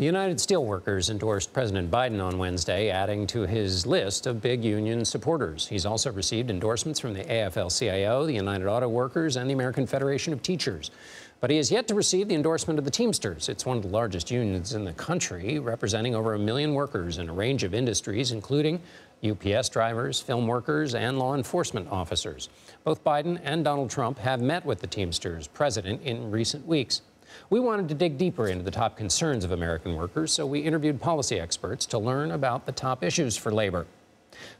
The United Steelworkers endorsed President Biden on Wednesday, adding to his list of big union supporters. He's also received endorsements from the AFL CIO, the United Auto Workers, and the American Federation of Teachers. But he has yet to receive the endorsement of the Teamsters. It's one of the largest unions in the country, representing over a million workers in a range of industries, including UPS drivers, film workers, and law enforcement officers. Both Biden and Donald Trump have met with the Teamsters president in recent weeks. We wanted to dig deeper into the top concerns of American workers, so we interviewed policy experts to learn about the top issues for labor.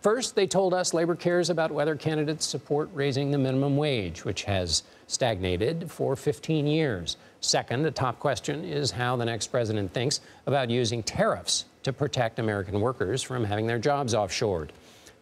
First, they told us labor cares about whether candidates support raising the minimum wage, which has stagnated for 15 years. Second, a top question is how the next president thinks about using tariffs to protect American workers from having their jobs offshored.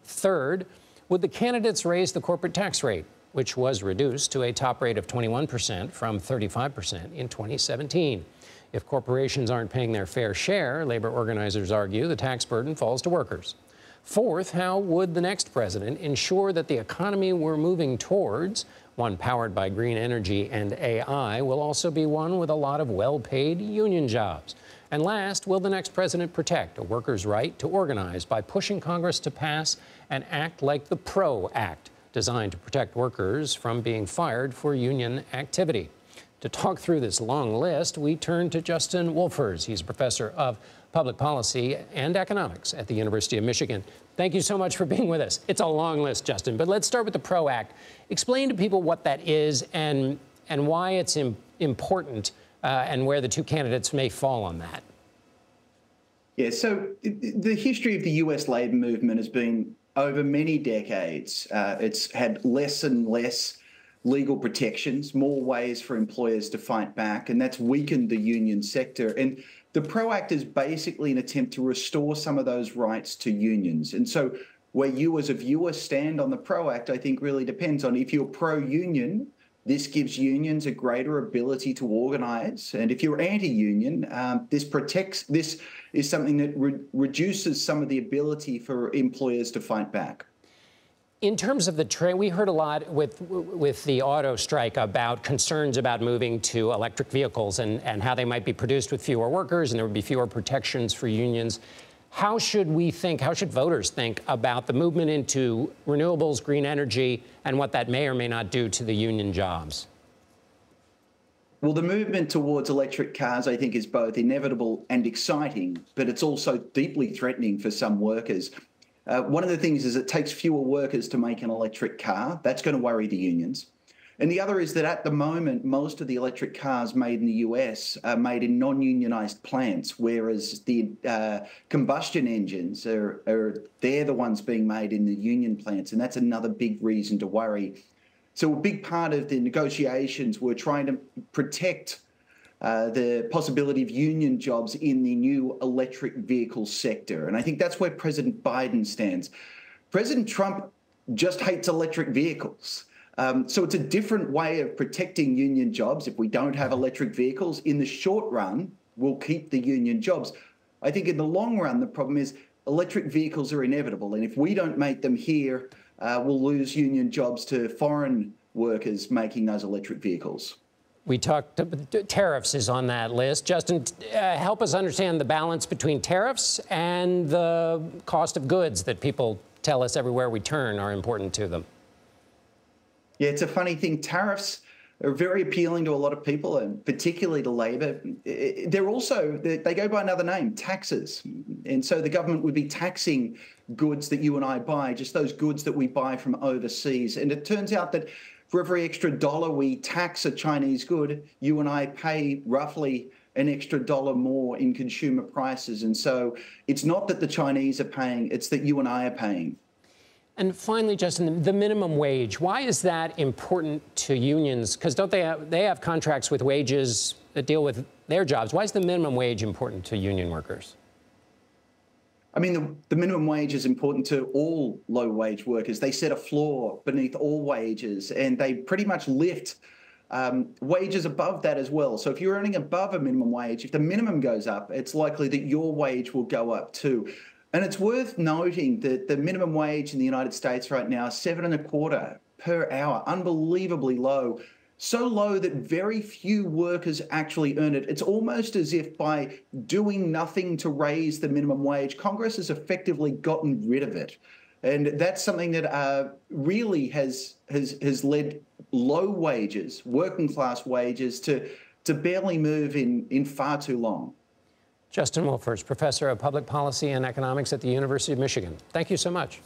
Third, would the candidates raise the corporate tax rate? Which was reduced to a top rate of 21% from 35% in 2017. If corporations aren't paying their fair share, labor organizers argue the tax burden falls to workers. Fourth, how would the next president ensure that the economy we're moving towards, one powered by green energy and AI, will also be one with a lot of well paid union jobs? And last, will the next president protect a worker's right to organize by pushing Congress to pass an act like the PRO Act? Designed to protect workers from being fired for union activity. To talk through this long list, we turn to Justin Wolfers. He's a professor of public policy and economics at the University of Michigan. Thank you so much for being with us. It's a long list, Justin, but let's start with the PRO Act. Explain to people what that is and, and why it's Im important uh, and where the two candidates may fall on that. Yeah, so the history of the US labor movement has been over many decades, uh, it's had less and less legal protections, more ways for employers to fight back, and that's weakened the union sector. And the PRO Act is basically an attempt to restore some of those rights to unions. And so, where you as a viewer stand on the PRO Act, I think really depends on if you're pro union, this gives unions a greater ability to organise, and if you're anti-union, um, this protects. This is something that re reduces some of the ability for employers to fight back. In terms of the trade, we heard a lot with with the auto strike about concerns about moving to electric vehicles and, and how they might be produced with fewer workers and there would be fewer protections for unions. How should we think, how should voters think about the movement into renewables, green energy, and what that may or may not do to the union jobs? Well, the movement towards electric cars, I think, is both inevitable and exciting, but it's also deeply threatening for some workers. Uh, one of the things is it takes fewer workers to make an electric car. That's going to worry the unions. And the other is that at the moment, most of the electric cars made in the US are made in non unionized plants, whereas the uh, combustion engines are, are, they're the ones being made in the union plants. And that's another big reason to worry. So, a big part of the negotiations were trying to protect uh, the possibility of union jobs in the new electric vehicle sector. And I think that's where President Biden stands. President Trump just hates electric vehicles. Um, so it's a different way of protecting union jobs. If we don't have electric vehicles, in the short run, we'll keep the union jobs. I think in the long run, the problem is electric vehicles are inevitable. And if we don't make them here, uh, we'll lose union jobs to foreign workers making those electric vehicles. We talked, tariffs is on that list. Justin, uh, help us understand the balance between tariffs and the cost of goods that people tell us everywhere we turn are important to them. Yeah, it's a funny thing. Tariffs are very appealing to a lot of people, and particularly to Labor. They're also they go by another name, taxes, and so the government would be taxing goods that you and I buy, just those goods that we buy from overseas. And it turns out that for every extra dollar we tax a Chinese good, you and I pay roughly an extra dollar more in consumer prices. And so it's not that the Chinese are paying, it's that you and I are paying. And finally, Justin, the minimum wage. Why is that important to unions? Because don't they have, they have contracts with wages that deal with their jobs? Why is the minimum wage important to union workers? I mean, the, the, minimum wage is important to all low wage workers. They set a floor beneath all wages and they pretty much lift um, wages above that as well. So if you're earning above a minimum wage, if the minimum goes up, it's likely that your wage will go up too. And it's worth noting that the minimum wage in the United States right now is seven and a quarter per hour, unbelievably low. so low that very few workers actually earn it. It's almost as if by doing nothing to raise the minimum wage, Congress has effectively gotten rid of it. And that's something that uh, really has, has, has led low wages, working class wages, to, to barely move in, in far too long. Justin Wolfers, professor of public policy and economics at the University of Michigan. Thank you so much.